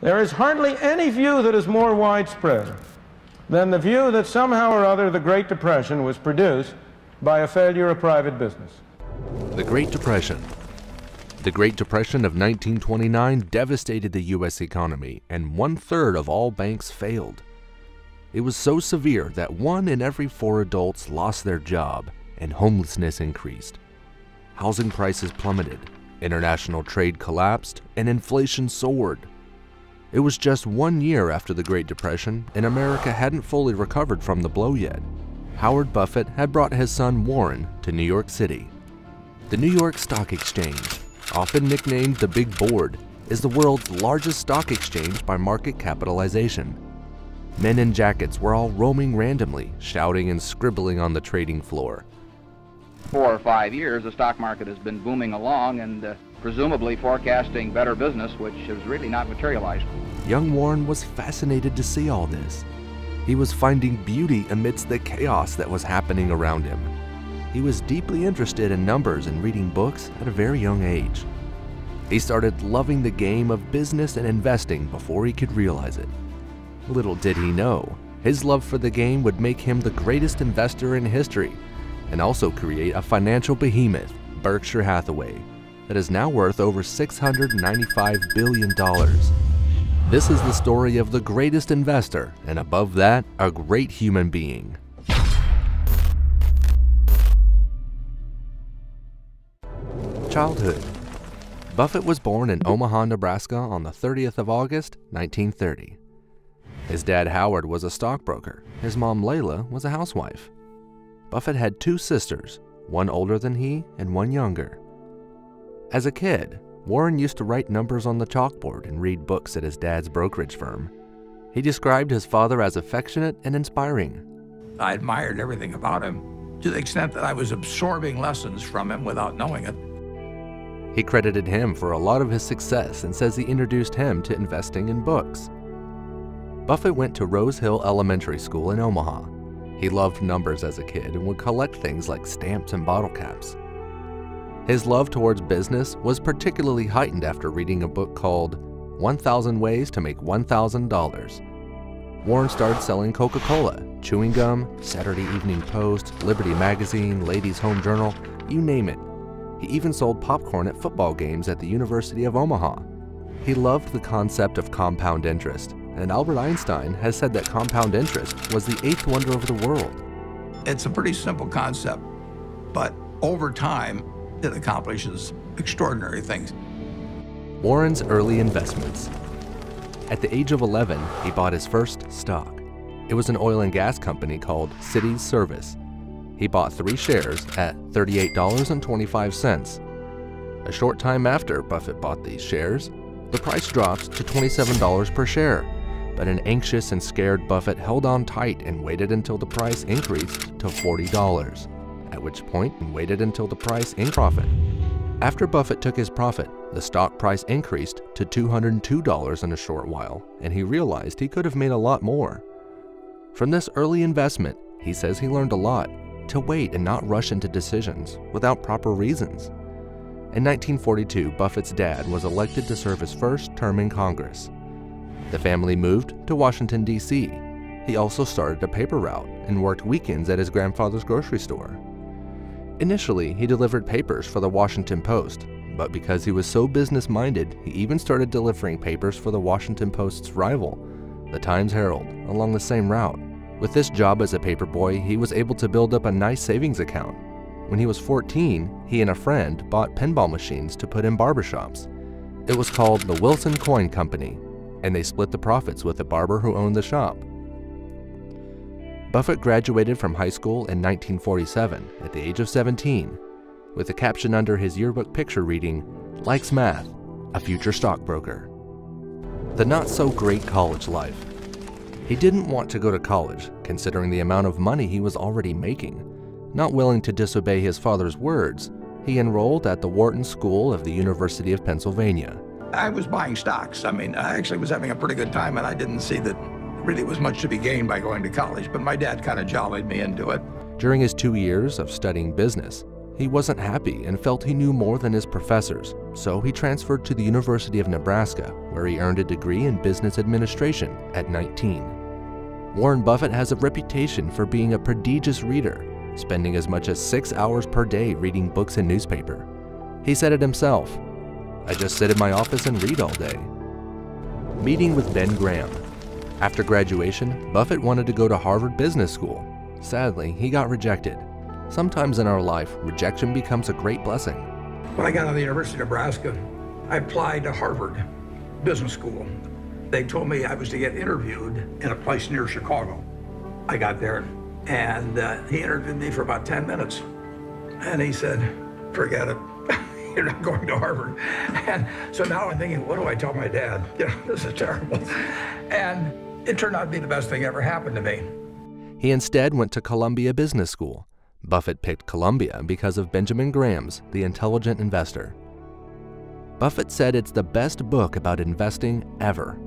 There is hardly any view that is more widespread than the view that somehow or other the Great Depression was produced by a failure of private business. The Great Depression. The Great Depression of 1929 devastated the U.S. economy, and one third of all banks failed. It was so severe that one in every four adults lost their job, and homelessness increased. Housing prices plummeted, international trade collapsed, and inflation soared. It was just one year after the Great Depression, and America hadn't fully recovered from the blow yet. Howard Buffett had brought his son Warren to New York City. The New York Stock Exchange, often nicknamed the Big Board, is the world's largest stock exchange by market capitalization. Men in jackets were all roaming randomly, shouting and scribbling on the trading floor. Four or five years, the stock market has been booming along and uh, presumably forecasting better business, which has really not materialized. Young Warren was fascinated to see all this. He was finding beauty amidst the chaos that was happening around him. He was deeply interested in numbers and reading books at a very young age. He started loving the game of business and investing before he could realize it. Little did he know, his love for the game would make him the greatest investor in history and also create a financial behemoth, Berkshire Hathaway, that is now worth over $695 billion. This is the story of the greatest investor, and above that, a great human being. Childhood Buffett was born in Omaha, Nebraska on the 30th of August, 1930. His dad Howard was a stockbroker. His mom Leila was a housewife. Buffett had two sisters, one older than he and one younger. As a kid, Warren used to write numbers on the chalkboard and read books at his dad's brokerage firm. He described his father as affectionate and inspiring. I admired everything about him to the extent that I was absorbing lessons from him without knowing it. He credited him for a lot of his success and says he introduced him to investing in books. Buffett went to Rose Hill Elementary School in Omaha. He loved numbers as a kid and would collect things like stamps and bottle caps. His love towards business was particularly heightened after reading a book called 1000 Ways to Make $1,000. Warren started selling Coca-Cola, chewing gum, Saturday Evening Post, Liberty Magazine, Ladies Home Journal, you name it. He even sold popcorn at football games at the University of Omaha. He loved the concept of compound interest, and Albert Einstein has said that compound interest was the eighth wonder of the world. It's a pretty simple concept, but over time, it accomplishes extraordinary things. Warren's early investments. At the age of 11, he bought his first stock. It was an oil and gas company called Cities Service. He bought three shares at $38.25. A short time after Buffett bought these shares, the price dropped to $27 per share, but an anxious and scared Buffett held on tight and waited until the price increased to $40 at which point he waited until the price in profit. After Buffett took his profit, the stock price increased to $202 in a short while, and he realized he could have made a lot more. From this early investment, he says he learned a lot to wait and not rush into decisions without proper reasons. In 1942, Buffett's dad was elected to serve his first term in Congress. The family moved to Washington, D.C. He also started a paper route and worked weekends at his grandfather's grocery store. Initially, he delivered papers for the Washington Post, but because he was so business minded, he even started delivering papers for the Washington Post's rival, the Times Herald, along the same route. With this job as a paperboy, he was able to build up a nice savings account. When he was 14, he and a friend bought pinball machines to put in barbershops. It was called the Wilson Coin Company, and they split the profits with the barber who owned the shop. Buffett graduated from high school in 1947 at the age of 17, with a caption under his yearbook picture reading, Likes Math, a future stockbroker. The not so great college life. He didn't want to go to college, considering the amount of money he was already making. Not willing to disobey his father's words, he enrolled at the Wharton School of the University of Pennsylvania. I was buying stocks. I mean, I actually was having a pretty good time, and I didn't see that really was much to be gained by going to college, but my dad kind of jollied me into it. During his two years of studying business, he wasn't happy and felt he knew more than his professors, so he transferred to the University of Nebraska, where he earned a degree in business administration at 19. Warren Buffett has a reputation for being a prodigious reader, spending as much as six hours per day reading books and newspaper. He said it himself I just sit in my office and read all day. Meeting with Ben Graham. After graduation, Buffett wanted to go to Harvard Business School. Sadly, he got rejected. Sometimes in our life, rejection becomes a great blessing. When I got out of the University of Nebraska, I applied to Harvard Business School. They told me I was to get interviewed in a place near Chicago. I got there, and uh, he interviewed me for about 10 minutes. And he said, forget it. You're not going to Harvard. And so now I'm thinking, what do I tell my dad? You know, this is terrible. And it turned out to be the best thing ever happened to me. He instead went to Columbia Business School. Buffett picked Columbia because of Benjamin Graham's The Intelligent Investor. Buffett said it's the best book about investing ever.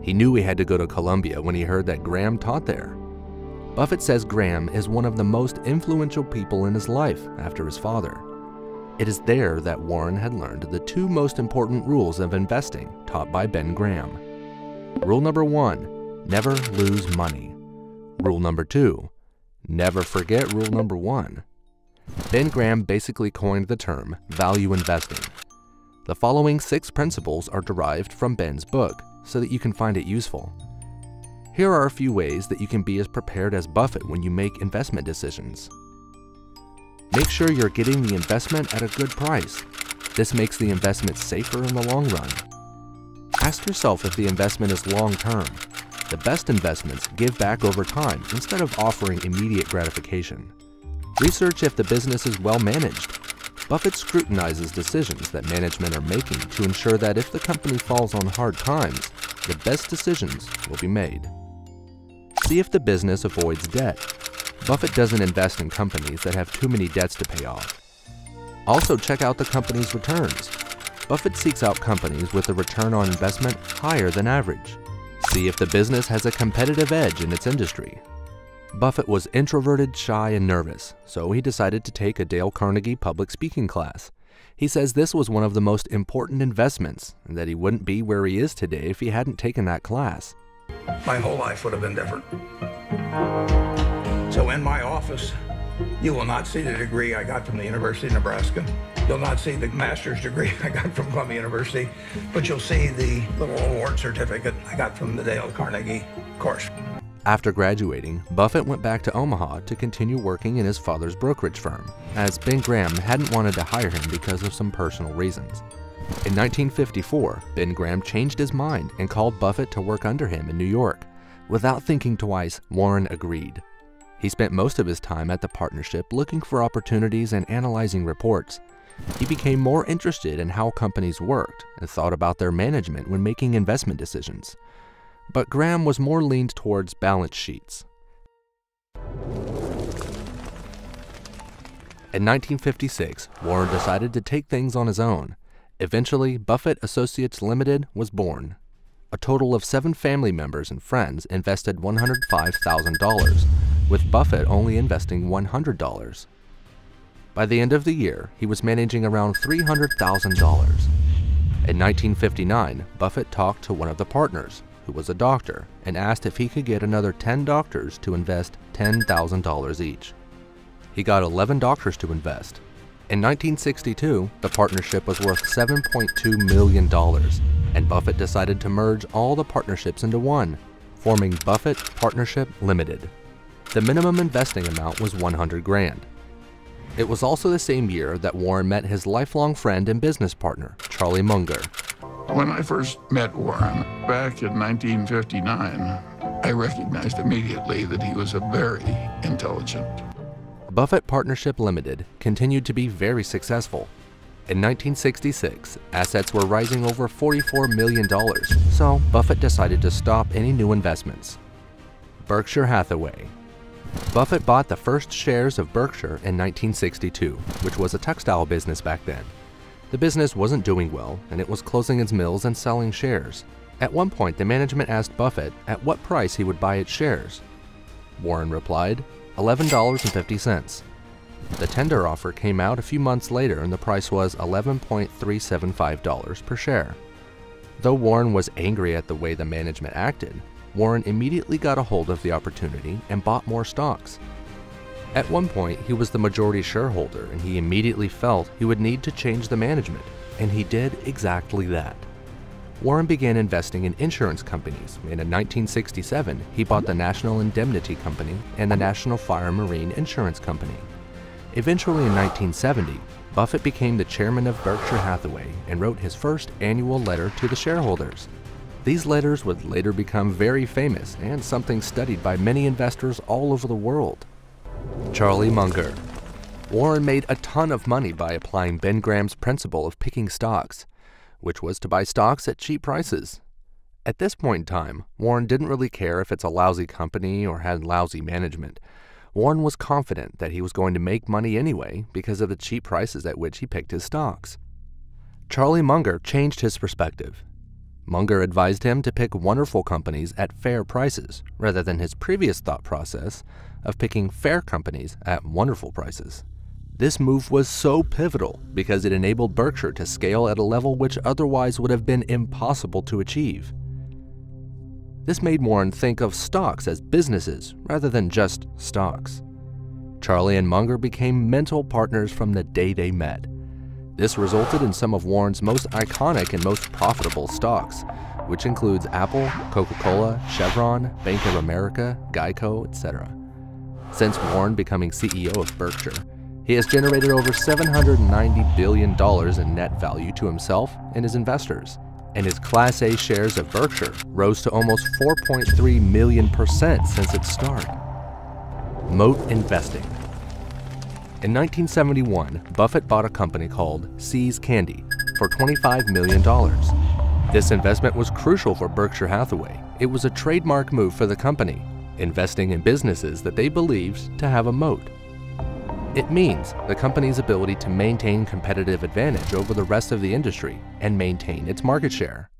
He knew he had to go to Columbia when he heard that Graham taught there. Buffett says Graham is one of the most influential people in his life after his father. It is there that Warren had learned the two most important rules of investing taught by Ben Graham. Rule number one never lose money. Rule number two, never forget rule number one. Ben Graham basically coined the term value investing. The following six principles are derived from Ben's book so that you can find it useful. Here are a few ways that you can be as prepared as Buffett when you make investment decisions. Make sure you're getting the investment at a good price. This makes the investment safer in the long run. Ask yourself if the investment is long term the best investments give back over time instead of offering immediate gratification. Research if the business is well managed. Buffett scrutinizes decisions that management are making to ensure that if the company falls on hard times, the best decisions will be made. See if the business avoids debt. Buffett doesn't invest in companies that have too many debts to pay off. Also check out the company's returns. Buffett seeks out companies with a return on investment higher than average see if the business has a competitive edge in its industry. Buffett was introverted, shy, and nervous, so he decided to take a Dale Carnegie public speaking class. He says this was one of the most important investments and that he wouldn't be where he is today if he hadn't taken that class. My whole life would have been different. So in my office, you will not see the degree I got from the University of Nebraska. You'll not see the master's degree I got from Columbia University, but you'll see the little award certificate I got from the Dale Carnegie course. After graduating, Buffett went back to Omaha to continue working in his father's brokerage firm, as Ben Graham hadn't wanted to hire him because of some personal reasons. In 1954, Ben Graham changed his mind and called Buffett to work under him in New York. Without thinking twice, Warren agreed. He spent most of his time at the partnership looking for opportunities and analyzing reports. He became more interested in how companies worked and thought about their management when making investment decisions. But Graham was more leaned towards balance sheets. In 1956, Warren decided to take things on his own. Eventually, Buffett Associates Limited was born. A total of seven family members and friends invested $105,000, with Buffett only investing $100. By the end of the year, he was managing around $300,000. In 1959, Buffett talked to one of the partners, who was a doctor, and asked if he could get another 10 doctors to invest $10,000 each. He got 11 doctors to invest. In 1962, the partnership was worth $7.2 million, and Buffett decided to merge all the partnerships into one, forming Buffett Partnership Limited. The minimum investing amount was 100 grand. It was also the same year that Warren met his lifelong friend and business partner, Charlie Munger. When I first met Warren back in 1959, I recognized immediately that he was a very intelligent. Buffett Partnership Limited continued to be very successful. In 1966, assets were rising over $44 million, so Buffett decided to stop any new investments. Berkshire Hathaway Buffett bought the first shares of Berkshire in 1962, which was a textile business back then. The business wasn't doing well, and it was closing its mills and selling shares. At one point, the management asked Buffett at what price he would buy its shares. Warren replied, $11.50. The tender offer came out a few months later and the price was $11.375 per share. Though Warren was angry at the way the management acted, Warren immediately got a hold of the opportunity and bought more stocks. At one point, he was the majority shareholder and he immediately felt he would need to change the management, and he did exactly that. Warren began investing in insurance companies, and in 1967, he bought the National Indemnity Company and the National Fire Marine Insurance Company. Eventually in 1970, Buffett became the chairman of Berkshire Hathaway and wrote his first annual letter to the shareholders. These letters would later become very famous and something studied by many investors all over the world. Charlie Munger Warren made a ton of money by applying Ben Graham's principle of picking stocks which was to buy stocks at cheap prices. At this point in time, Warren didn't really care if it's a lousy company or had lousy management. Warren was confident that he was going to make money anyway because of the cheap prices at which he picked his stocks. Charlie Munger changed his perspective. Munger advised him to pick wonderful companies at fair prices rather than his previous thought process of picking fair companies at wonderful prices. This move was so pivotal because it enabled Berkshire to scale at a level which otherwise would have been impossible to achieve. This made Warren think of stocks as businesses rather than just stocks. Charlie and Munger became mental partners from the day they met. This resulted in some of Warren's most iconic and most profitable stocks, which includes Apple, Coca-Cola, Chevron, Bank of America, Geico, etc. Since Warren becoming CEO of Berkshire, he has generated over $790 billion in net value to himself and his investors, and his Class A shares of Berkshire rose to almost 4.3 million percent since its start. Moat Investing In 1971, Buffett bought a company called See's Candy for $25 million. This investment was crucial for Berkshire Hathaway. It was a trademark move for the company, investing in businesses that they believed to have a moat. It means the company's ability to maintain competitive advantage over the rest of the industry and maintain its market share.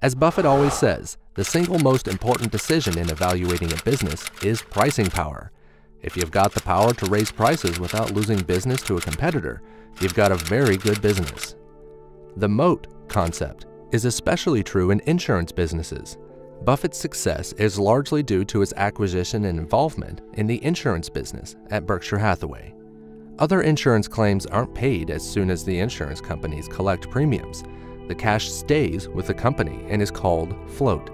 As Buffett always says, the single most important decision in evaluating a business is pricing power. If you've got the power to raise prices without losing business to a competitor, you've got a very good business. The moat concept is especially true in insurance businesses. Buffett's success is largely due to his acquisition and involvement in the insurance business at Berkshire Hathaway. Other insurance claims aren't paid as soon as the insurance companies collect premiums. The cash stays with the company and is called float.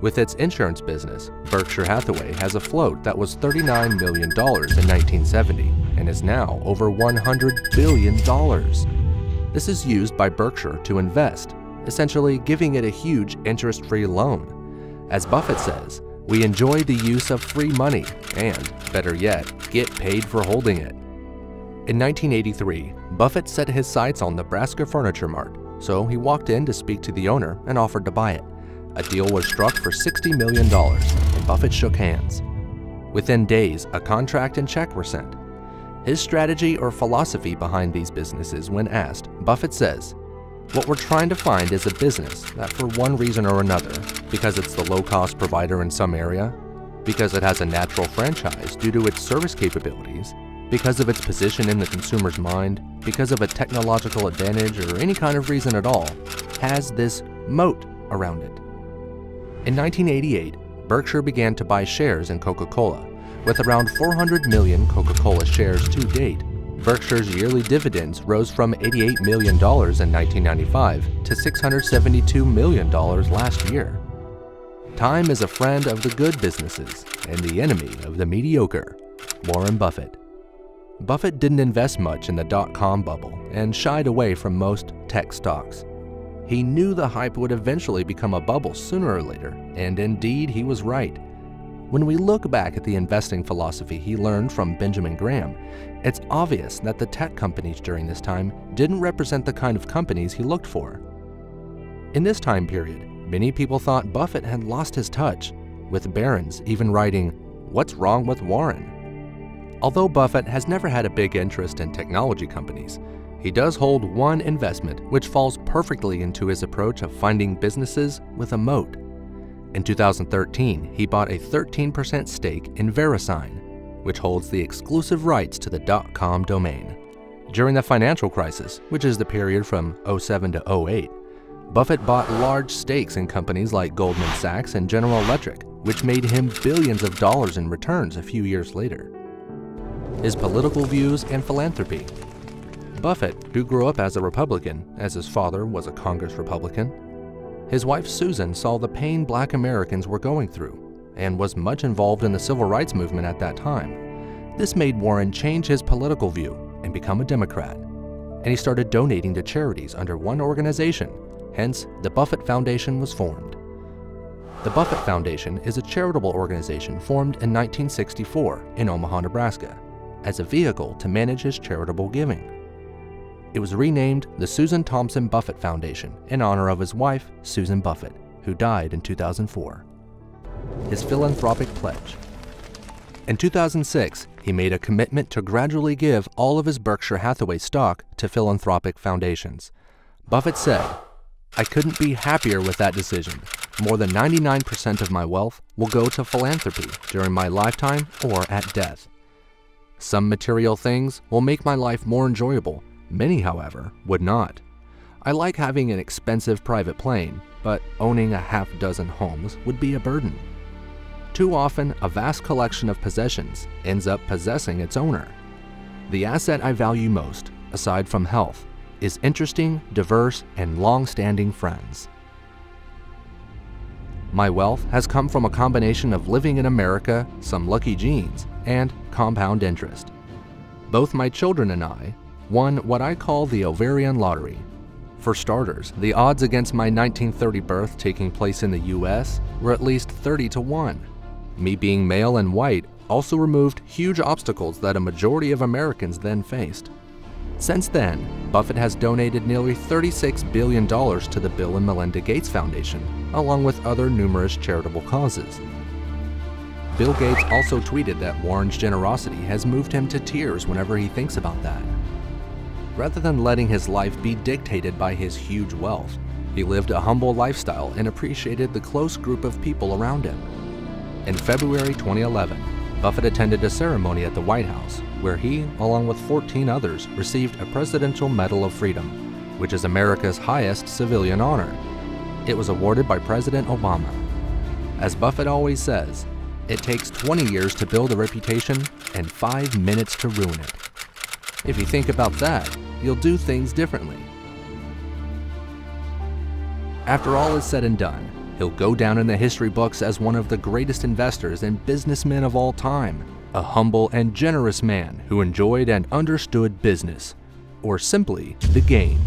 With its insurance business, Berkshire Hathaway has a float that was $39 million in 1970 and is now over $100 billion. This is used by Berkshire to invest essentially giving it a huge interest free loan. As Buffett says, we enjoy the use of free money and, better yet, get paid for holding it. In 1983, Buffett set his sights on Nebraska Furniture Mart, so he walked in to speak to the owner and offered to buy it. A deal was struck for $60 million, and Buffett shook hands. Within days, a contract and check were sent. His strategy or philosophy behind these businesses, when asked, Buffett says, what we're trying to find is a business that for one reason or another, because it's the low-cost provider in some area, because it has a natural franchise due to its service capabilities, because of its position in the consumer's mind, because of a technological advantage or any kind of reason at all, has this moat around it. In 1988, Berkshire began to buy shares in Coca-Cola, with around 400 million Coca-Cola shares to date Berkshire's yearly dividends rose from $88 million in 1995 to $672 million last year. Time is a friend of the good businesses and the enemy of the mediocre. Warren Buffett. Buffett didn't invest much in the dot-com bubble and shied away from most tech stocks. He knew the hype would eventually become a bubble sooner or later, and indeed he was right. When we look back at the investing philosophy he learned from Benjamin Graham, it's obvious that the tech companies during this time didn't represent the kind of companies he looked for. In this time period, many people thought Buffett had lost his touch, with Barron's even writing, What's wrong with Warren? Although Buffett has never had a big interest in technology companies, he does hold one investment which falls perfectly into his approach of finding businesses with a moat. In 2013, he bought a 13% stake in VeriSign, which holds the exclusive rights to the .com domain. During the financial crisis, which is the period from 07 to 08, Buffett bought large stakes in companies like Goldman Sachs and General Electric, which made him billions of dollars in returns a few years later. His political views and philanthropy. Buffett, who grew up as a Republican, as his father was a Congress Republican, his wife Susan saw the pain black Americans were going through and was much involved in the civil rights movement at that time. This made Warren change his political view and become a Democrat. And he started donating to charities under one organization, hence, the Buffett Foundation was formed. The Buffett Foundation is a charitable organization formed in 1964 in Omaha, Nebraska, as a vehicle to manage his charitable giving. It was renamed the Susan Thompson Buffett Foundation in honor of his wife, Susan Buffett, who died in 2004. His philanthropic pledge. In 2006, he made a commitment to gradually give all of his Berkshire Hathaway stock to philanthropic foundations. Buffett said, I couldn't be happier with that decision. More than 99% of my wealth will go to philanthropy during my lifetime or at death. Some material things will make my life more enjoyable Many, however, would not. I like having an expensive private plane, but owning a half dozen homes would be a burden. Too often, a vast collection of possessions ends up possessing its owner. The asset I value most, aside from health, is interesting, diverse, and long-standing friends. My wealth has come from a combination of living in America, some lucky genes, and compound interest. Both my children and I won what I call the ovarian lottery. For starters, the odds against my 1930 birth taking place in the US were at least 30 to 1. Me being male and white also removed huge obstacles that a majority of Americans then faced. Since then, Buffett has donated nearly $36 billion to the Bill and Melinda Gates Foundation, along with other numerous charitable causes. Bill Gates also tweeted that Warren's generosity has moved him to tears whenever he thinks about that. Rather than letting his life be dictated by his huge wealth, he lived a humble lifestyle and appreciated the close group of people around him. In February 2011, Buffett attended a ceremony at the White House where he, along with 14 others, received a Presidential Medal of Freedom, which is America's highest civilian honor. It was awarded by President Obama. As Buffett always says, it takes 20 years to build a reputation and 5 minutes to ruin it. If you think about that, you'll do things differently. After all is said and done, he'll go down in the history books as one of the greatest investors and businessmen of all time, a humble and generous man who enjoyed and understood business, or simply the game.